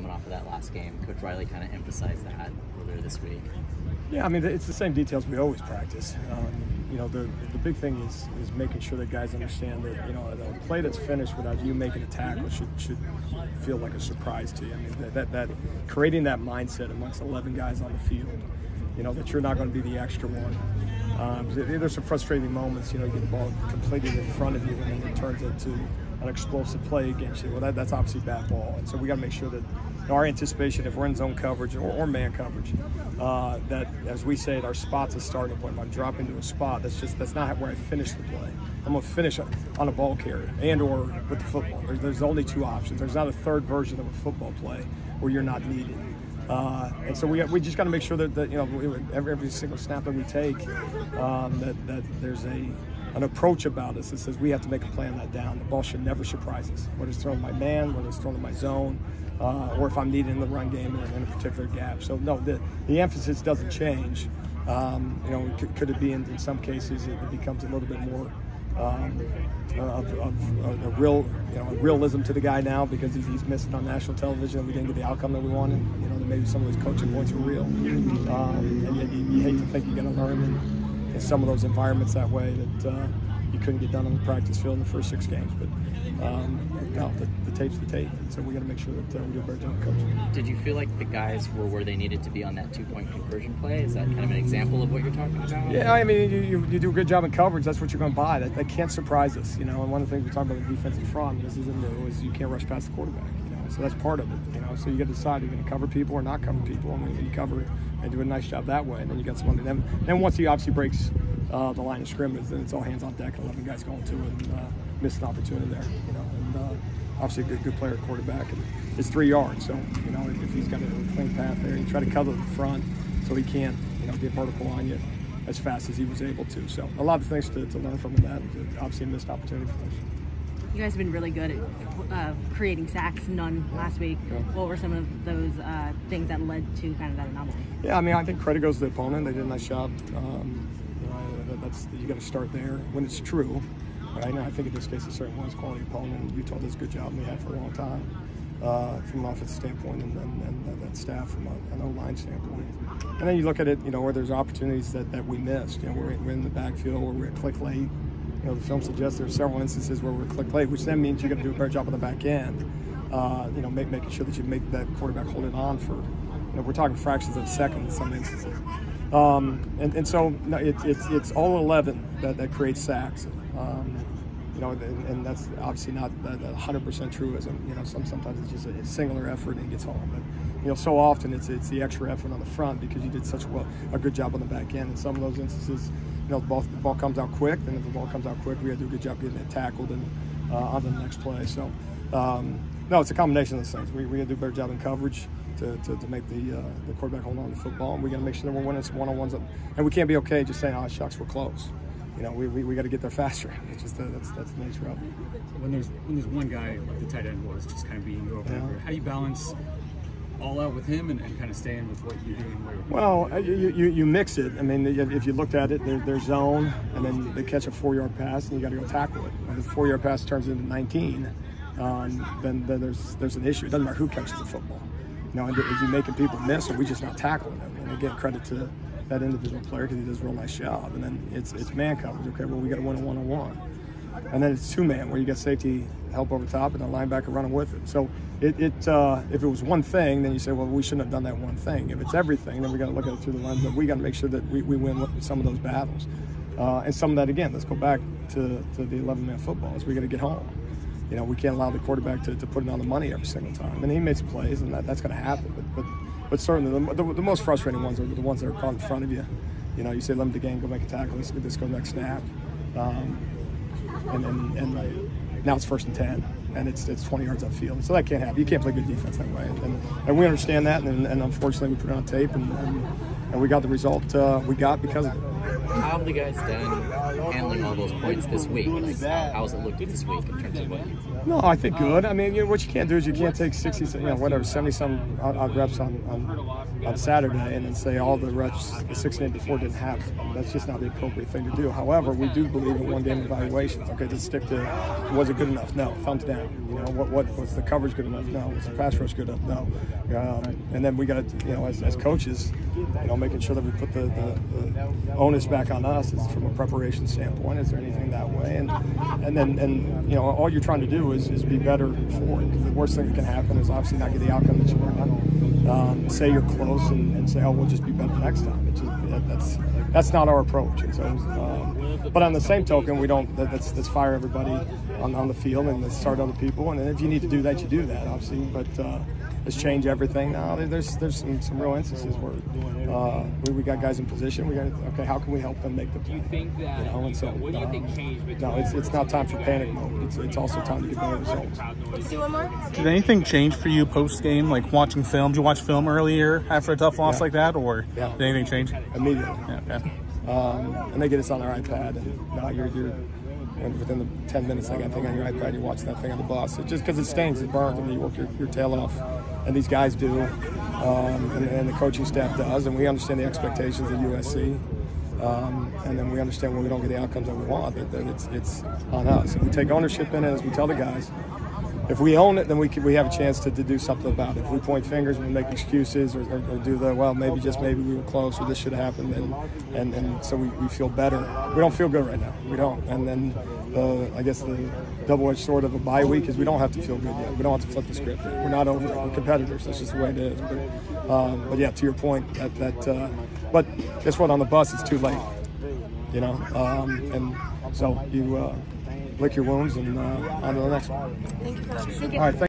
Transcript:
coming off of that last game. Coach Riley kind of emphasized that earlier this week. Yeah, I mean, it's the same details we always practice. Um, you know, the the big thing is is making sure that guys understand that you know a play that's finished without you making a tackle should should feel like a surprise to you. I mean, that that, that creating that mindset amongst 11 guys on the field, you know, that you're not going to be the extra one. Um, there's some frustrating moments. You know, you get the ball completed in front of you, and then it turns into an explosive play against you. Well, that, that's obviously bad ball, and so we got to make sure that our anticipation, if we're in zone coverage or, or man coverage, uh, that as we say, our spot's a starting point. If I drop into a spot, that's just that's not where I finish the play. I'm gonna finish on a ball carrier and or with the football. There's, there's only two options. There's not a third version of a football play where you're not needed. Uh, and so we, we just got to make sure that, that you know every, every single snap that we take um, that, that there's a an approach about us that says we have to make a play on that down. The ball should never surprise us. Whether it's thrown in my man, whether it's thrown in my zone, uh, or if I'm needed in the run game in, in, a particular gap. So no, the, the emphasis doesn't change. Um, you know, could, could, it be in, in some cases it, it, becomes a little bit more um, of, of, of, a real, you know, realism to the guy now because he's, he's missing on national television and we didn't get the outcome that we wanted. You know, maybe some of those coaching points were real. Um, and you, you, hate to think you're going to learn in, in, some of those environments that way that uh, you couldn't get done on the practice field in the first six games. But um, no, the, the, tape's the tape, so we got to make sure that uh, we do a better job coaching. Did you feel like the guys were where they needed to be on that two-point conversion play? Is that kind of an example of what you're talking about? Yeah, I mean, you, you, you do a good job in coverage. That's what you're going to buy. That, that can't surprise us, you know. And one of the things we talk about the defensive front, this isn't new, is you can't rush past the quarterback. So that's part of it. You know, so you got to decide you're going to cover people or not cover people. and mean, you cover and do a nice job that way, and then you got someone. Then, then once he obviously breaks uh, the line of scrimmage, then it's all hands on deck. Eleven guys going to it. And, uh, missed an opportunity there, you know. And uh, obviously a good, good player quarterback. And it's three yards, so you know if, if he's got a clean path there, you try to cover the front so he can't you know get vertical on you as fast as he was able to. So a lot of things to, to learn from that. Obviously a missed opportunity for us. You guys have been really good at uh, creating sacks, none last week. Yeah. What were some of those uh, things that led to kind of that anomaly? Yeah, I mean, I think credit goes to the opponent. They did a nice job. Um, you know, that's you got to start there when it's true. Right? I think in this case, it certainly was quality opponent. Utah does a good job, and we have for a long time uh, from an offensive standpoint, and, and, and that staff from a, an O-line standpoint. And then you look at it, you know, where there's opportunities that, that we missed. You know, we're, we're in the backfield, where we're at click late. You know, the film suggests there are several instances where we're click late, which then means you're going to do a better job on the back end. Uh, you know, make, making sure that you make that quarterback hold it on for, you know, we're talking fractions of a second in some instances. Um, and, and so no, it, it's, it's all 11 that, that creates sacks. Um, you know, and, and, that's obviously not the 100% truism. You know, some sometimes it's just a singular effort and he gets home. But you know, so often it's it's the extra effort on the front because you did such well a good job on the back end. In some of those instances, you know, the ball, the ball comes out quick, and if the ball comes out quick, we got to do a good job getting it tackled and uh, on the next play. So, um, no, it's a combination of those things. We, we got to do a better job in coverage. To, to, to, make the uh, the quarterback hold on to the football. And we got to make sure that we're winning some one-on-ones, and we can't be okay just saying, "Oh shucks, we're close." you know, we, we, we got to get there faster. It's just uh, that's that's the nature of it. When there's when there's one guy like the tight end was just kind of being you over, yeah. how do you balance all out with him and, and, kind of staying with what you're doing? Well, you, you, you mix it. I mean, if you looked at it, they're, they're zone, and then they catch a four-yard pass, and you got to go tackle it. The four-yard pass turns into 19, um, then, then there's there's an issue. It doesn't matter who catches the football. You know, is he making people miss, or we just not tackling them? And again, credit to that individual player because he does a real nice job. And then it's it's man coverage. Okay, well we got to win a one on one. And then it's two man where you got safety help over top and the linebacker running with it. So it, it uh, if it was one thing, then you say, well, we shouldn't have done that one thing. If it's everything, then we got to look at it through the lens of we got to make sure that we, we win some of those battles. Uh, and some of that again, let's go back to, to the 11 man football. Is we got to get home. You know, we can't allow the quarterback to, to put it on the money every single time. And he makes plays, and that, that's going to happen. But, but but certainly, the, the, the, most frustrating ones are the ones that are caught in front of you. You know, you say, limit the game, go make a tackle, let's, let's go next snap. Um, and, and, and now it's first and 10 and it's it's 20 yards upfield. So that can't happen. You can't play good defense that way. And, and we understand that, and, and unfortunately we put it on tape, and, and, and we got the result uh, we got because of it. How have the guys done handling all those points this week? Like, how's it looked this week in terms of what you No, I think good. I mean, you know, what you can't do is you can't take 60, you know, whatever, 70 some odd odd reps on, on, on Saturday and then say all the reps the six days before didn't happen. That's just not the appropriate thing to do. However, we do believe in one game evaluations. Okay, just stick to was it good enough? No. Thumbs down. You know, what, what was the coverage good enough? No. Was the pass rush good enough? No. Um, and then we got to, you know, as, as coaches, you know, making sure that we put the, the, the onus back on us is from a preparation standpoint. Is there anything that way? And and then and you know, all you're trying to do is, is be better for it. The worst thing that can happen is obviously not get the outcome that you want. Um, say you're close and, and say, oh, we'll just be better next time. Just, that, that's that's not our approach. And so, um, but on the same token, we don't. That, let's, let's fire everybody on, on the field and start other people. And if you need to do that, you do that, obviously. But uh, let's change everything. Now, there's there's some, some real instances where uh, we, we got guys in position. We got okay. How can we help them make the play? Do you think that? You know, and so, what do you think um, changed? No, it's, it's not time for panic mode. It's, it's also time to get better results. Let's do one more. Did anything change for you post game, like watching film? Did you watch film earlier after a tough loss Yeah. like that, or Yeah. did anything change? Immediately. Yeah, okay. um, and they get us on our iPad, and now you're, you're and within the 10 minutes, got a thing on your iPad, you're watching that thing on the bus. It just because it stings, it burns, and you work your, your tail off, and these guys do, um, and, and the coaching staff does, and we understand the expectations of USC. Um, and then we understand when we don't get the outcomes that we want, that, that it's, it's on us. And we take ownership in it, as we tell the guys, if we own it, then we can, we have a chance to, to do something about it. If we point fingers and we make excuses or, or, or do the well, maybe just maybe we were close or this should have happened, and and, and so we, we feel better. We don't feel good right now. We don't. And then uh, I guess the double-edged sword of a bye week is we don't have to feel good yet. We don't have to flip the script. We're not over. it. We're competitors. That's just the way it is. But, um, but yeah, to your point, that that. Uh, but guess what? On the bus, it's too late. You know, um, and so you uh, lick your wounds and uh, on to the next one. Thank you, All right. Thank